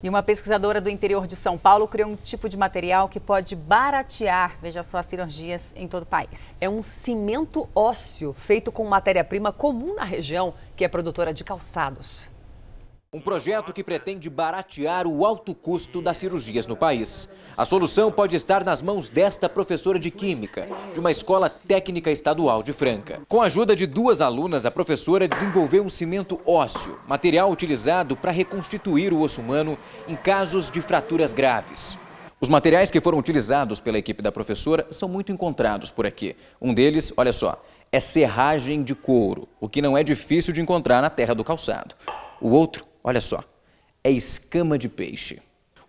E uma pesquisadora do interior de São Paulo criou um tipo de material que pode baratear, veja só, as cirurgias em todo o país. É um cimento ósseo feito com matéria-prima comum na região, que é produtora de calçados. Um projeto que pretende baratear o alto custo das cirurgias no país. A solução pode estar nas mãos desta professora de Química, de uma escola técnica estadual de Franca. Com a ajuda de duas alunas, a professora desenvolveu um cimento ósseo, material utilizado para reconstituir o osso humano em casos de fraturas graves. Os materiais que foram utilizados pela equipe da professora são muito encontrados por aqui. Um deles, olha só, é serragem de couro, o que não é difícil de encontrar na terra do calçado. O outro Olha só, é escama de peixe.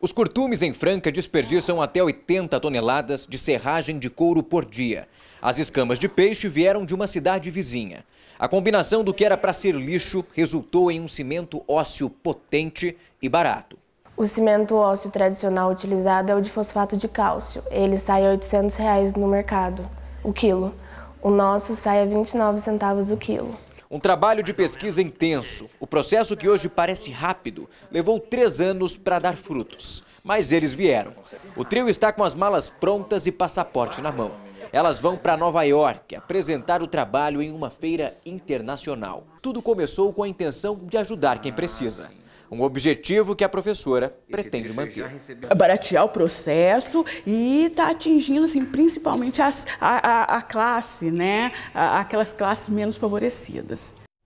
Os curtumes em Franca desperdiçam até 80 toneladas de serragem de couro por dia. As escamas de peixe vieram de uma cidade vizinha. A combinação do que era para ser lixo resultou em um cimento ósseo potente e barato. O cimento ósseo tradicional utilizado é o de fosfato de cálcio. Ele sai a 800 reais no mercado, o quilo. O nosso sai a 29 centavos o quilo. Um trabalho de pesquisa intenso. O processo que hoje parece rápido levou três anos para dar frutos. Mas eles vieram. O trio está com as malas prontas e passaporte na mão. Elas vão para Nova York apresentar o trabalho em uma feira internacional. Tudo começou com a intenção de ajudar quem precisa. Um objetivo que a professora pretende manter. Baratear o processo e está atingindo assim, principalmente as, a, a, a, classe, né? aquelas classes menos favorecidas.